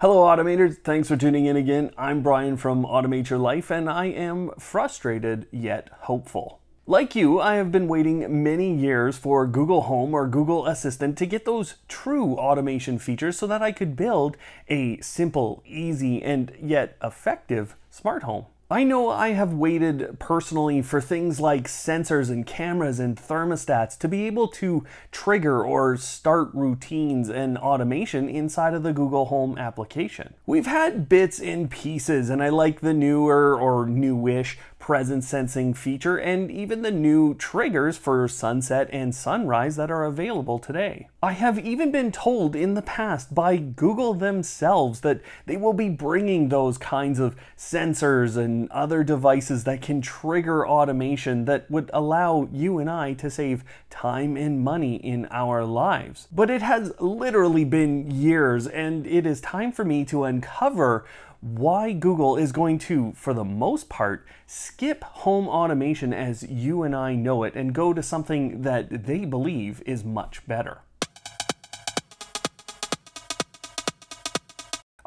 Hello, automators. Thanks for tuning in again. I'm Brian from Automate Your Life, and I am frustrated yet hopeful. Like you, I have been waiting many years for Google Home or Google Assistant to get those true automation features so that I could build a simple, easy, and yet effective smart home. I know I have waited personally for things like sensors and cameras and thermostats to be able to trigger or start routines and automation inside of the Google Home application. We've had bits and pieces, and I like the newer or newish presence sensing feature and even the new triggers for sunset and sunrise that are available today. I have even been told in the past by Google themselves that they will be bringing those kinds of sensors and other devices that can trigger automation that would allow you and I to save time and money in our lives. But it has literally been years and it is time for me to uncover why Google is going to, for the most part, skip home automation as you and I know it and go to something that they believe is much better.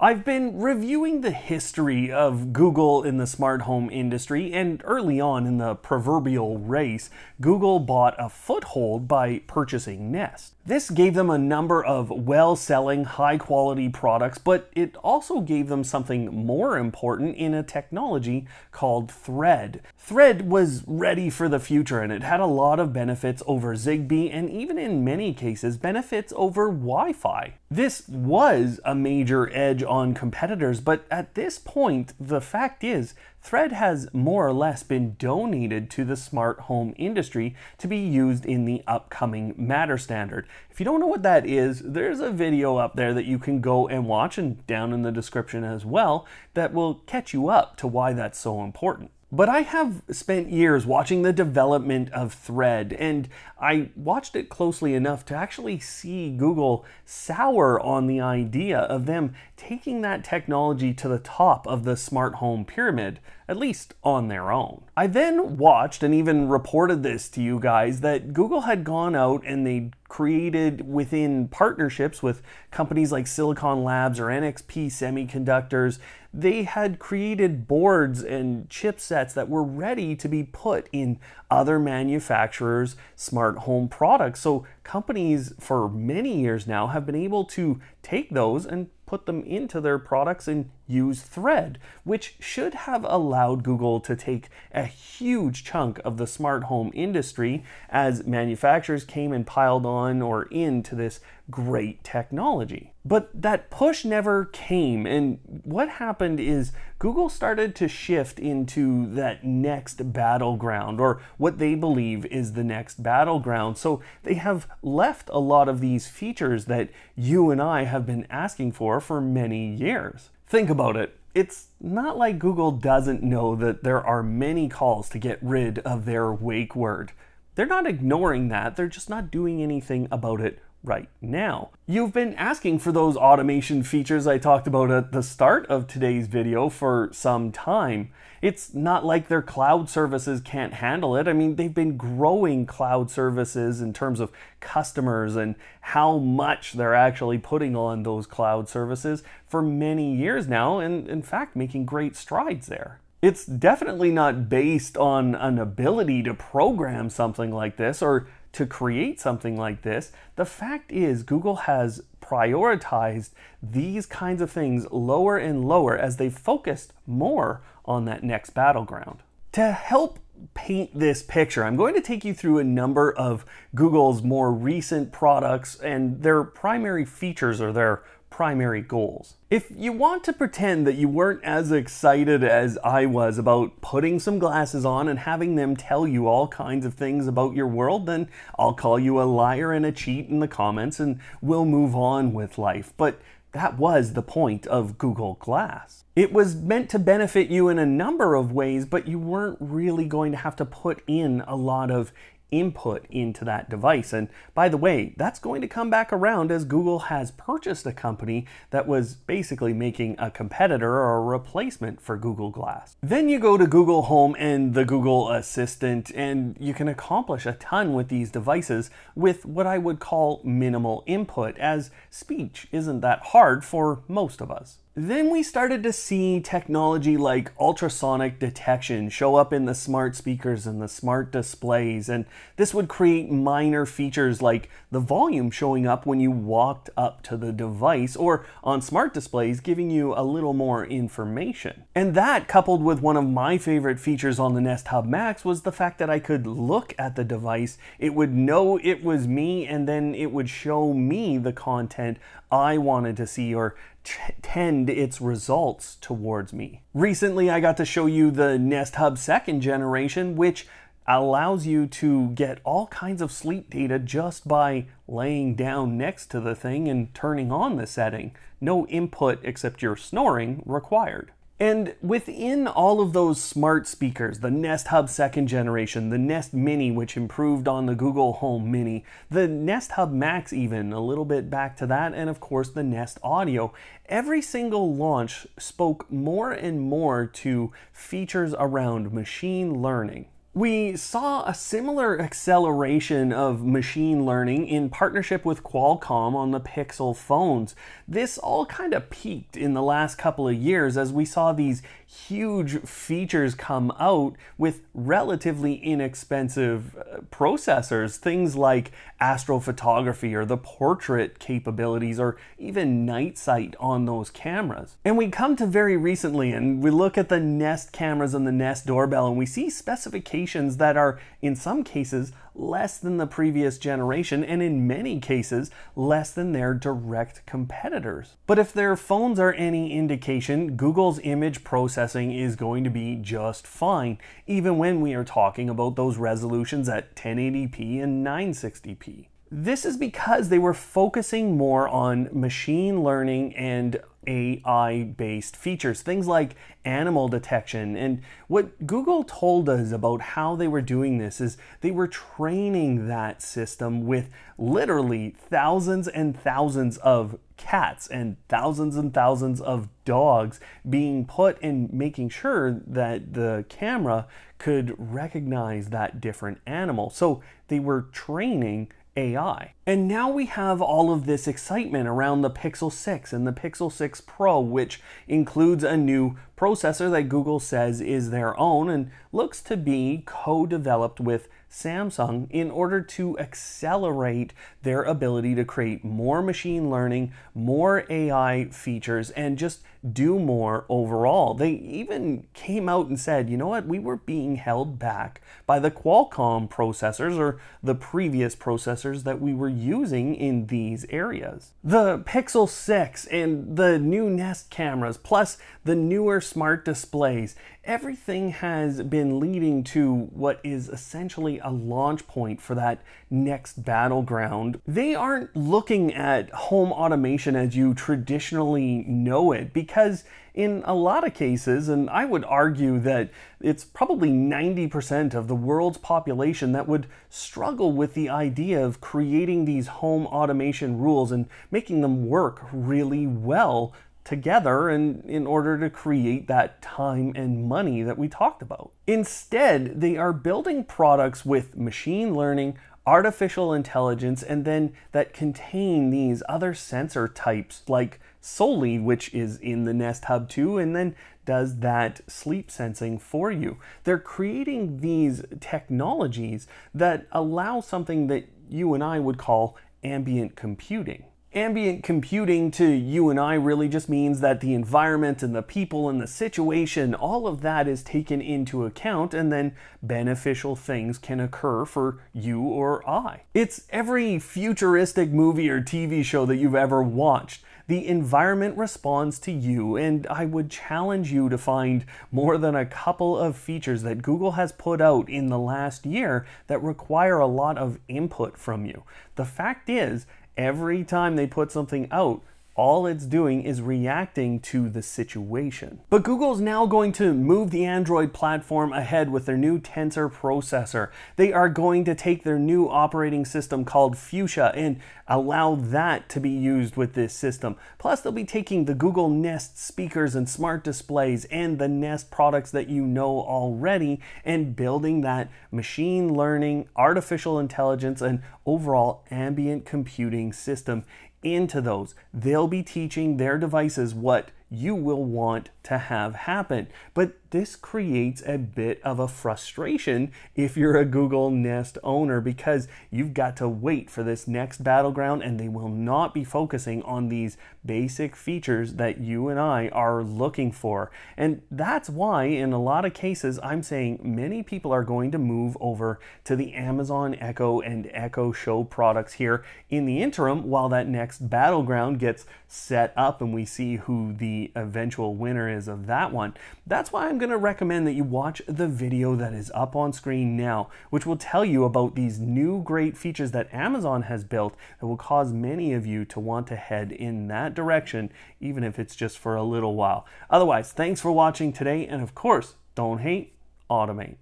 I've been reviewing the history of Google in the smart home industry, and early on in the proverbial race, Google bought a foothold by purchasing Nest. This gave them a number of well selling, high quality products, but it also gave them something more important in a technology called Thread. Thread was ready for the future and it had a lot of benefits over Zigbee and even in many cases benefits over Wi Fi. This was a major edge on competitors, but at this point, the fact is, Thread has more or less been donated to the smart home industry to be used in the upcoming Matter standard. If you don't know what that is, there's a video up there that you can go and watch and down in the description as well that will catch you up to why that's so important. But I have spent years watching the development of Thread, and I watched it closely enough to actually see Google sour on the idea of them taking that technology to the top of the smart home pyramid, at least on their own. I then watched and even reported this to you guys that Google had gone out and they created within partnerships with companies like Silicon Labs or NXP Semiconductors, they had created boards and chipsets that were ready to be put in other manufacturers' smart home products. So companies for many years now have been able to take those and put them into their products and use Thread, which should have allowed Google to take a huge chunk of the smart home industry as manufacturers came and piled on or into this great technology. But that push never came, and what happened is Google started to shift into that next battleground, or what they believe is the next battleground. So they have left a lot of these features that you and I have been asking for for many years. Think about it. It's not like Google doesn't know that there are many calls to get rid of their wake word. They're not ignoring that, they're just not doing anything about it right now. You've been asking for those automation features I talked about at the start of today's video for some time. It's not like their cloud services can't handle it. I mean, they've been growing cloud services in terms of customers and how much they're actually putting on those cloud services for many years now, and in fact, making great strides there. It's definitely not based on an ability to program something like this or to create something like this. The fact is, Google has prioritized these kinds of things lower and lower as they focused more on that next battleground. To help paint this picture, I'm going to take you through a number of Google's more recent products and their primary features or their primary goals. If you want to pretend that you weren't as excited as I was about putting some glasses on and having them tell you all kinds of things about your world, then I'll call you a liar and a cheat in the comments and we'll move on with life. But that was the point of Google Glass. It was meant to benefit you in a number of ways, but you weren't really going to have to put in a lot of input into that device. And by the way, that's going to come back around as Google has purchased a company that was basically making a competitor or a replacement for Google Glass. Then you go to Google Home and the Google Assistant, and you can accomplish a ton with these devices with what I would call minimal input, as speech isn't that hard for most of us. Then we started to see technology like ultrasonic detection show up in the smart speakers and the smart displays, and this would create minor features like the volume showing up when you walked up to the device, or on smart displays giving you a little more information. And that, coupled with one of my favorite features on the Nest Hub Max, was the fact that I could look at the device, it would know it was me, and then it would show me the content I wanted to see or tend its results towards me. Recently, I got to show you the Nest Hub second generation, which allows you to get all kinds of sleep data just by laying down next to the thing and turning on the setting. No input except your snoring required. And within all of those smart speakers, the Nest Hub second generation, the Nest Mini, which improved on the Google Home Mini, the Nest Hub Max, even a little bit back to that, and of course the Nest Audio, every single launch spoke more and more to features around machine learning. We saw a similar acceleration of machine learning in partnership with Qualcomm on the Pixel phones. This all kind of peaked in the last couple of years as we saw these huge features come out with relatively inexpensive uh, processors, things like astrophotography or the portrait capabilities or even night sight on those cameras. And we come to very recently and we look at the Nest cameras and the Nest doorbell and we see specifications that are in some cases less than the previous generation, and in many cases, less than their direct competitors. But if their phones are any indication, Google's image processing is going to be just fine, even when we are talking about those resolutions at 1080p and 960p. This is because they were focusing more on machine learning and AI based features, things like animal detection. And what Google told us about how they were doing this is they were training that system with literally thousands and thousands of cats and thousands and thousands of dogs being put in making sure that the camera could recognize that different animal. So they were training AI. And now we have all of this excitement around the Pixel 6 and the Pixel 6 Pro, which includes a new processor that Google says is their own and looks to be co developed with Samsung in order to accelerate their ability to create more machine learning, more AI features, and just do more overall. They even came out and said, you know what, we were being held back by the Qualcomm processors or the previous processors that we were using in these areas. The Pixel 6 and the new Nest cameras, plus the newer smart displays, everything has been leading to what is essentially a launch point for that next battleground. They aren't looking at home automation as you traditionally know it because in a lot of cases, and I would argue that it's probably 90% of the world's population that would struggle with the idea of creating these home automation rules and making them work really well together in, in order to create that time and money that we talked about. Instead, they are building products with machine learning, artificial intelligence, and then that contain these other sensor types like Soli, which is in the Nest Hub 2, and then does that sleep sensing for you. They're creating these technologies that allow something that you and I would call ambient computing. Ambient computing to you and I really just means that the environment and the people and the situation, all of that is taken into account, and then beneficial things can occur for you or I. It's every futuristic movie or TV show that you've ever watched. The environment responds to you, and I would challenge you to find more than a couple of features that Google has put out in the last year that require a lot of input from you. The fact is, every time they put something out, all it's doing is reacting to the situation. But Google's now going to move the Android platform ahead with their new Tensor processor. They are going to take their new operating system called Fuchsia and allow that to be used with this system. Plus, they'll be taking the Google Nest speakers and smart displays and the Nest products that you know already and building that machine learning, artificial intelligence, and overall ambient computing system into those. They'll be teaching their devices what you will want to have happen. But this creates a bit of a frustration if you're a Google Nest owner because you've got to wait for this next battleground and they will not be focusing on these basic features that you and I are looking for. And that's why, in a lot of cases, I'm saying many people are going to move over to the Amazon Echo and Echo Show products here in the interim while that next battleground gets set up and we see who the eventual winner is of that one. That's why I'm going to recommend that you watch the video that is up on screen now, which will tell you about these new great features that Amazon has built that will cause many of you to want to head in that direction, even if it's just for a little while. Otherwise, thanks for watching today, and of course, don't hate, automate.